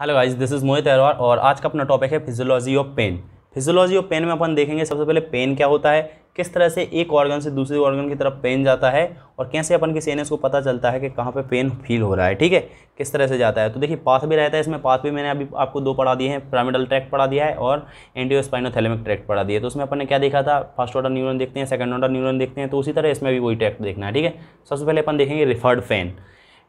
Hello guys this is Mohit Ahirwal और आज का अपना टॉपिक है physiology of pain physiology of pain में अपन देखेंगे सबसे पहले पेन क्या होता है, किस तरह से एक ऑर्गन से दूसरे ऑर्गन की तरफ़ पेन जाता है और कैसे अपन के सीएनएस को पता चलता है कि कहाँ पे पेन फील हो रहा है, ठीक है? किस तरह से जाता है? तो देखिए पाथ भी रहता है इसमें पाथ भी मैंने अभी आपको दो पढ़ा दिए हैं पिरामिडल ट्रैक पढ़ा दिया है और एंटियोस्पाइनोथैलेमिक ट्रैक पढ़ा दिया है। तो उसमें अपन ने क्या देखा था? फ़र्स्ट ऑर्डर न्यूरन देखते हैं सेकंड ऑर्डर न्यूरन देखते हैं तो उसी तरह इसमें भी वही ट्रैक देखना है, ठीक है? सबसे पहले अपन देखेंगे referred pain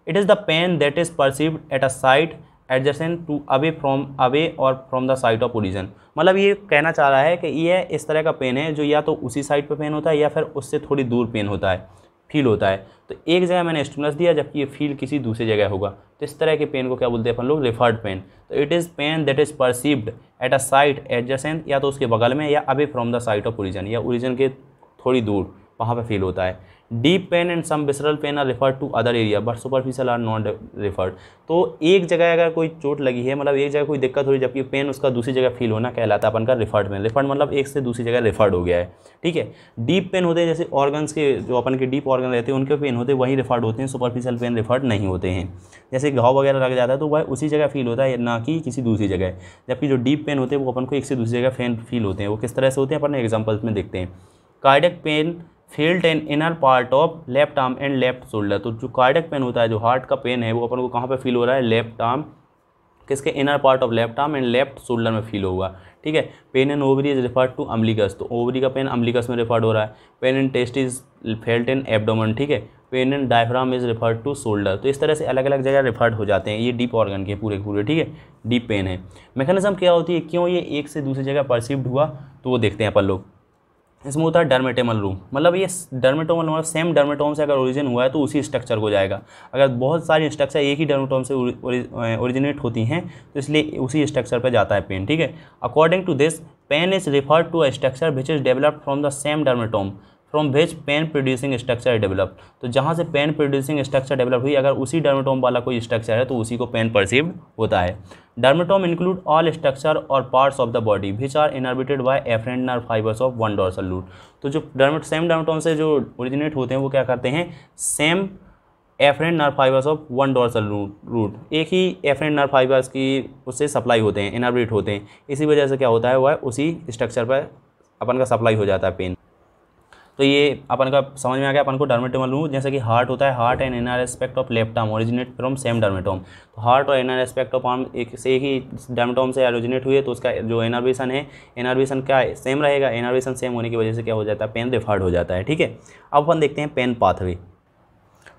it is the pain that is perceived at a site adjacent to away from away or from the site of origin मतलब ये कहना चाह रहा है कि ये इस तरह का पेन है जो या तो उसी साइड पर पेन होता है या फिर उससे थोड़ी दूर पेन होता है फील होता है। तो एक जगह मैंने स्टिमुलस दिया जबकि ये फील किसी दूसरी जगह होगा। तो इस तरह के पेन को क्या बोलते हैं अपन लोग? रिफर्ड पेन तो it is pain that is perceived at a site adjacent या तो उसके बगल में या away from the site of origin या ओरिजन के थोड़ी दूर वहाँ पर फील होता है। Deep pain and some visceral pain are referred to other area but superficial are not referred तो एक जगह अगर कोई चोट लगी है मतलब एक जगह कोई दिक्कत हो रही जबकि पेन उसका दूसरी जगह फील होना कहलाता है, अपन का रिफर्ड पेन रिफर्ड मतलब एक से दूसरी जगह रिफर्ड हो गया है, ठीक है? डीप पेन होते हैं, जैसे ऑर्गन्स के, जो अपन के डीप ऑर्गन रहते हैं, उनके पेन होते हैं, वही रिफर्ड होते हैं सुपरफिशियल पेन रिफर्ड नहीं होते हैं। जैसे घाव वगैरह लग जाता है तो वह उसी जगह फील होता है, ना कि किसी दूसरी जगह। जबकि जो डीप पेन होते हैं, वो अपन को एक से दूसरी जगह फ़ैन फील होते हैं। वो किस तरह से होते हैं, अपन एग्जाम्पल्स में देखते हैं। Cardiac pain felt in inner part of left arm and left shoulder. तो जो कार्डियक पेन होता है, जो हार्ट का पेन है, वो अपन को कहाँ पे फील हो रहा है? लेफ़्ट आर्म, किसके? Inner part of left arm and left shoulder में फील होगा। ठीक है? Pain in ovary is referred to umbilicus तो ओवरी का पेन अम्लिकस में रिफर्ड हो रहा है। Pain in testis is felt in abdomen ठीक है? Pain in diaphragm is referred to shoulder तो इस तरह से अलग अलग जगह रिफर्ड हो जाते हैं। ये डीप ऑर्गन के पूरे पूरे ठीक है? डीप पेन है। मैकेनिज्म क्या होती है? क्यों ये एक से दूसरी जगह परसिव्ड हुआ? तो वो देखते हैं अपन लोग। इसमें होता है डर्मेटेमल रूम मतलब ये डर्मेटोमल मतलब सेम डर्मेटोम से अगर ओरिजिन हुआ है तो उसी स्ट्रक्चर को जाएगा। अगर बहुत सारी स्ट्रक्चर एक ही डर्मेटोम से ओरिजिनेट होती हैं तो इसलिए उसी स्ट्रक्चर पर जाता है पेन ठीक है? According to this pain is referred to a structure which is developed from the same dermatome from which pain producing structure develop तो जहाँ से पेन प्रोड्यूसिंग स्ट्रक्चर डेवलप हुई, अगर उसी डर्मेटोम वाला कोई स्ट्रक्चर है तो उसी को पेन परसीव्ड होता है। डर्मेटोम इंक्लूड ऑल स्ट्रक्चर और parts of the body which are innervated by afferent nerve fibres of one dorsal root तो जो डर्मेट सेम डर्मेटोम से जो ओरिजिनेट होते हैं, वो क्या करते हैं? Same afferent nerve fibres of one dorsal root एक ही एफरेंट नर्व फाइबर्स की उससे सप्लाई होते हैं इनर्बिट होते हैं। इसी वजह से क्या होता है, वह उसी स्ट्रक्चर पर अपन का सप्लाई हो जाता है पेन तो ये अपन का, समझ में आ गया, अपन को डर्मेटोमल लूँ, जैसे कि हार्ट होता है heart and inner aspect of left arm originate from same dermatome तो हार्ट और इनर एस्पेक्ट ऑफ़ आर्म एक से ही डर्मेटोम से ओरिजिनेट हुए तो उसका जो एनर्वेशन है एनर्वेशन क्या सेम रहेगा एनर्वेशन सेम होने की वजह से क्या हो जाता है पेन रिफर्ड हो जाता है, ठीक है? अब अपन देखते हैं पेन पाथवे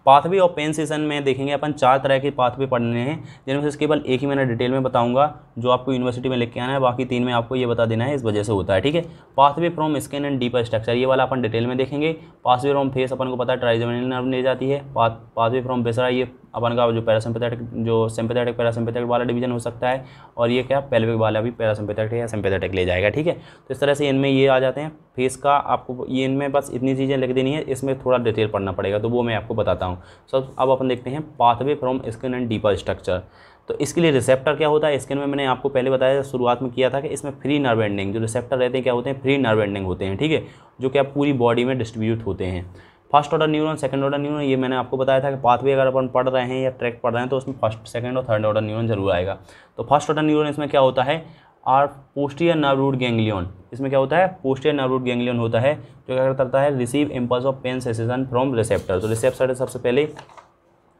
पाथवे और पेन सेशन में देखेंगे, अपन चार तरह के पाथवे पढ़ने हैं, जिनमें से केवल एक ही मैंने डिटेल में बताऊँगा, जो आपको यूनिवर्सिटी में लेके आना है, बाकी तीन में आपको ये बता देना है, इस वजह से होता है, ठीक है? Pathway from skin and deeper structure, ये वाला अपन डिटेल में देखेंगे। पाथवे फ्रॉम फेस, अपन को पता है, ट्राइजमिनल नर्व ले जाती है। पाथवे फ्रॉम बेसरा ये अपन का जो पैरासिम्पैथिक जो सिंपैथेटिक पैरासिम्पैथिक वाला डिवीज़न हो सकता है, और ये क्या, पेल्विक वाला भी पैरासिम्पैथिक या सिंपैथेटिक ले जाएगा, ठीक है? तो इस तरह से इनमें ये आ जाते हैं। फेस का आपको, ये इनमें बस इतनी चीज़ें लिख देनी है, इसमें थोड़ा डिटेल पढ़ना पड़ेगा तो वो मैं आपको बताता हूँ। सो अब अपन देखते हैं pathway from skin and deeper structure तो इसके लिए रिसेप्टर क्या होता है? स्किन में मैंने आपको पहले बताया शुरुआत में किया था कि इसमें फ्री नर्व एंडिंग जो रिसेप्टर रहते हैं, क्या होते हैं? फ्री नर्व एंडिंग होते हैं, ठीक है? जो कि आप पूरी बॉडी में डिस्ट्रीब्यूट होते हैं। First order neuron second order neuron ये मैंने आपको बताया था कि पाथवे अगर अपन पढ़ रहे हैं या ट्रैक पढ़ रहे हैं तो उसमें फ़र्स्ट सेकंड और थर्ड ऑर्डर न्यूरॉन ज़रूर आएगा। तो फ़र्स्ट ऑर्डर न्यूरॉन इसमें क्या होता है? Or posterior nerve root ganglion. इसमें क्या होता है? पोस्टियर नर्व रूट गैंग्लियन होता है, जो क्या करता है? Receive impulse of pain sensation from receptor तो रिसेप्टर सबसे पहले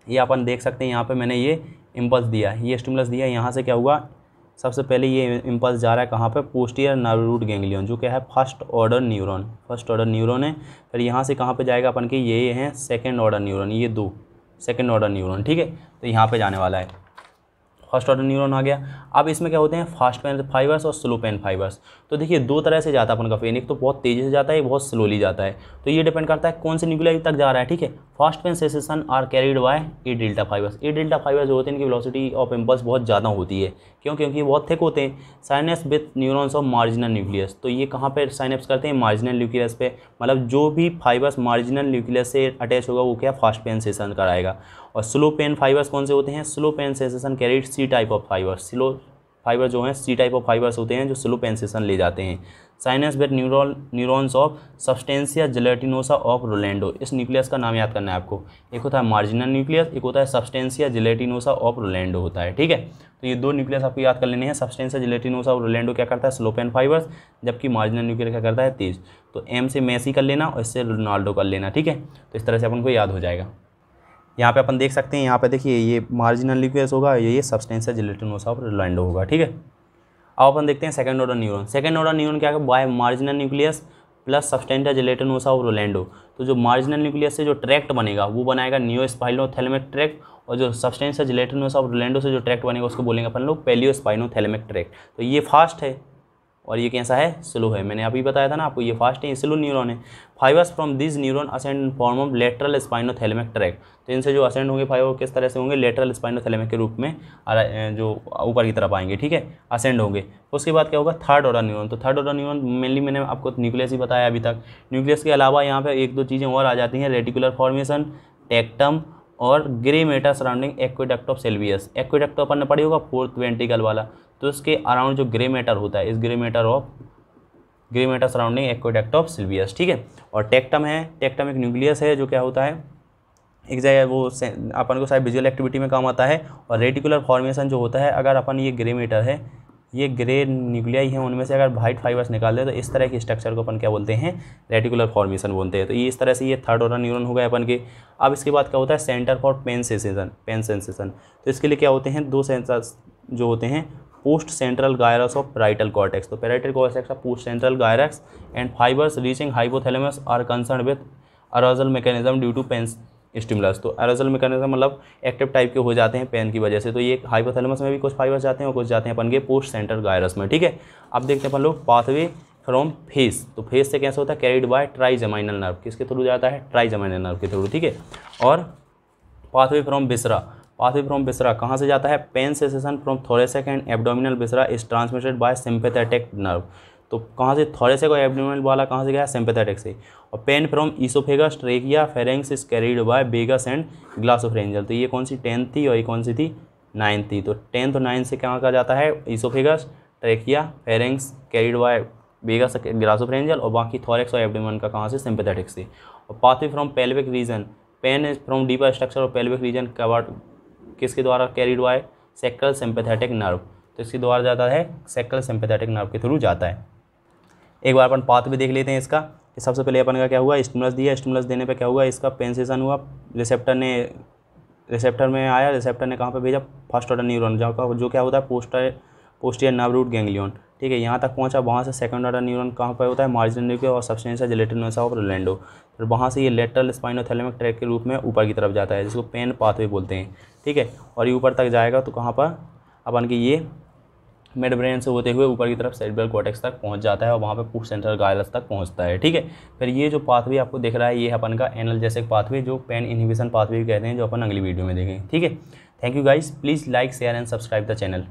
ये अपन देख सकते हैं, यहाँ पे मैंने ये इम्पल्स दिया। ये स्टिमुलस दिया, यहाँ से क्या हुआ? सबसे पहले ये इम्पल्स जा रहा है कहाँ पे? पोस्टियर नर्व रूट गैंग्लियन, जो क्या है? First order neuron first order neuron है। फिर यहाँ से कहाँ पे जाएगा अपन के? ये हैं सेकेंड ऑर्डर न्यूरॉन ये दो सेकेंड ऑर्डर न्यूरॉन ठीक है? तो यहाँ पे जाने वाला है। फ़र्स्ट ऑर्डर न्यूरॉन आ गया। अब इसमें क्या होते हैं? फास्ट पेन फाइबर्स और स्लो पेन फाइबर्स। तो देखिए, दो तरह से जाता है अपन का पेन। एक तो बहुत तेज़ी से जाता है बहुत स्लोली जाता है। तो ये डिपेंड करता है कौन से न्यूक्लियर तक जा रहा है, ठीक है? Fast pain sensation are carried by A delta fibres A delta fibres जो होते हैं, इनकी वेलोसिटी ऑफ़ इम्पल्स बहुत ज़्यादा होती है। क्यों? क्योंकि बहुत थिक होते हैं। Synapse with neurons of marginal nucleus तो ये कहाँ पर साइनप्स करते हैं? मार्जिनल न्यूक्लियस पे। मतलब जो भी फाइबर्स मार्जिनल न्यूक्लियस से अटैच होगा, वो क्या? फास्ट पेन सेशन कराएगा। और स्लो पेन फाइबर्स कौन से होते हैं? Slow pain sensation carried C type of fibre. Slow fibre जो हैं, सी टाइप ऑफ़ फाइबर्स होते हैं जो स्लो पेंसेशन ले जाते हैं। Synapse with neuron, neurons of substantia gelatinosa of Rolando. इस न्यूक्लियस का नाम याद करना है आपको। एक होता है मार्जिनल न्यूक्लियस, एक होता है सब्सटेंसिया जिलेटिनोसा ऑफ़ रोलैंडो होता है, ठीक है? तो ये दो न्यूक्लियस आपको याद कर लेने हैं। सब्सटेंसिया जिलेटिनोसा ऑफ़ रोलैंडो क्या करता है? स्लोपेन फाइबर्स, जबकि मार्जिनल न्यूक्लियर क्या करता है? तेज। तो एम से मैसी कर लेना और इससे रोनाल्डो कर लेना, ठीक है? तो इस तरह से अपन को याद हो जाएगा। यहाँ पे अपन देख सकते हैं, यहाँ पे देखिए ये मार्जिनल न्यूक्लियस होगा, ये ये सब्सटेंसिया जिलेटिनोसा ऑफ़ रोलैंडो होगा, ठीक है? अब अपन देखते हैं second order neuron second order neuron क्या है? By marginal nucleus plus substantia gelatinosa of Rolando तो जो मार्जिनल न्यूक्लियस से जो ट्रैक्ट बनेगा, वो बनाएगा न्यू स्पाइनोथैलेमिक ट्रैक्ट और जो सब्सटेंस जिलेटिनोसा ऑफ़ रोलैंडो से जो ट्रैक्ट बनेगा, उसको बोलेंगे अपन लोग पेलियो स्पाइनोथैलेमिक ट्रैक्ट तो ये फास्ट है और ये कैसा है? स्लो है। मैंने अभी बताया था ना आपको, ये फास्ट है स्लो न्यूरॉन है। Fibres from this neuron ascend form of lateral spinothalamic tract तो इनसे जो असेंड होंगे फाइबर किस तरह से होंगे? लेटरल स्पाइनोथैलेमिक के रूप में जो ऊपर की तरफ़ आएँगे, ठीक है? असेंड होंगे। उसके बाद क्या होगा? थर्ड ऑर्डर न्यूरॉन तो थर्ड ऑर्डर न्यूरॉन मेनली मैंने आपको न्यूक्लियस ही बताया अभी तक। न्यूक्लियस के अलावा यहाँ पर एक दो चीज़ें और आ जाती हैं। रेटिकुलर फॉर्मेशन टेक्टम और grey matter surrounding aqueduct of Sylvius aqueduct तो अपन ने पढ़ी होगा फोर्थ वेंटिकल वाला। तो इसके अराउंड जो ग्रे मैटर होता है, इस grey matter of grey matter surrounding aqueduct of Sylvius ठीक है? और टेक्टम है टेक्टम एक न्यूक्लियस है, जो क्या होता है? एक जगह वो अपन को शायद विजुअल एक्टिविटी में काम आता है, और रेटिकुलर फॉर्मेशन जो होता है, अगर अपन ये ग्रे मैटर है, ये ग्रे न्यूक्लियाई हैं, उनमें से अगर वाइट फाइबर्स निकाल दें तो इस तरह के स्ट्रक्चर को अपन क्या बोलते हैं? रेटिकुलर फॉर्मेशन बोलते हैं। तो ये इस तरह से ये थर्ड ऑर्डर न्यूरॉन हो गए अपन के। अब इसके बाद क्या होता है? Centre for pain sensation pain sensation तो इसके लिए क्या होते हैं? दो सेंसर्स जो होते हैं post central gyrus of parietal cortex. तो पैराइटल कॉर्टेक्स का post central gyrus and fibres reaching hypothalamus are concerned with arousal mechanism due to pain stimulus. तो एरोजल मैकेनिज्म मतलब एक्टिव टाइप के हो जाते हैं पेन की वजह से। तो ये हाइपोथैलेमस में भी कुछ फाइबर्स जाते हैं और कुछ जाते हैं, अपन के पोस्ट सेंट्रल गायरस में, ठीक है? अब देखते हैं अपन लोग पाथवे फ्रॉम फेस तो फेस से कैसे होता है? कैरिड बाय ट्राइजमाइनल नर्व किसके थ्रू जाता है? ट्राइजमाइनल नर्व के थ्रू ठीक है? और pathway from viscera pathway from viscera कहाँ से जाता है? Pain sensation from thoracic and abdominal viscera is transmitted by sympathetic nerve तो कहाँ से थोरेसिक और एब्डोमिनल वाला कहाँ से गया? सिंपेथेटिक से। और pain from oesophagus trachea pharynx is carried by vagus and glossopharyngeal तो ये कौन सी टेंथ थी और ये कौन सी थी? नाइन्थ थी। तो टेंथ और नाइन्थ से कहाँ कहा जाता है? Oesophagus trachea pharynx carried by vagus glossopharyngeal और बाकी थोरेक्स और एब्डोमिन का कहाँ से? सिंपेथेटिक से। और pathway from pelvic region pain is from deeper structure और पेल्विक रीजन कवर्ड किसके द्वारा कैरिड हुआ है? सेक्रल सिंपैथेटिक नर्व तो इसके द्वारा जाता है सेक्रल सिंपैथेटिक नर्व के थ्रू जाता है। एक बार अपन पाथ भी देख लेते हैं इसका। कि सबसे पहले अपन का क्या हुआ? स्टिमुलस दिया। स्टिमुलस देने पे क्या हुआ? इसका पेंसेशन हुआ। रिसेप्टर ने रिसेप्टर में आया। रिसेप्टर ने कहाँ पे भेजा? फ़र्स्ट ऑर्डर न्यूरॉन जहाँ जो क्या होता है? Poster posterior nerve root ganglion ठीक है, यहाँ तक पहुँचा। वहाँ से सेकंड ऑर्डर न्यूरॉन कहाँ पर होता है? मार्जिन न्यूक्लियर और सब्सटेंशियल जिलेटिनोसा ऑफ़ रोलैंडो फिर वहाँ से ये लेटरल स्पाइनोथैलेमिक ट्रैक के रूप में ऊपर की तरफ़ जाता है, जिसको पेन पाथवे बोलते हैं। ठीक है? और ये ऊपर तक जाएगा तो कहाँ पर? अपन की ये मिड ब्रेन से होते हुए ऊपर की तरफ़ सेरिब्रल कॉटेक्स तक पहुँच जाता है और वहाँ पे पूर्व सेंट्रल गायलस तक पहुँचता है, ठीक है? फिर ये जो पाथवे आपको दिख रहा है, ये अपन का एनल जैसे पाथवे जो पेन इनहिबिशन पाथवे कहते हैं, जो अपन अगली वीडियो में देखें ठीक है? Thank you guys please like share and subscribe the channel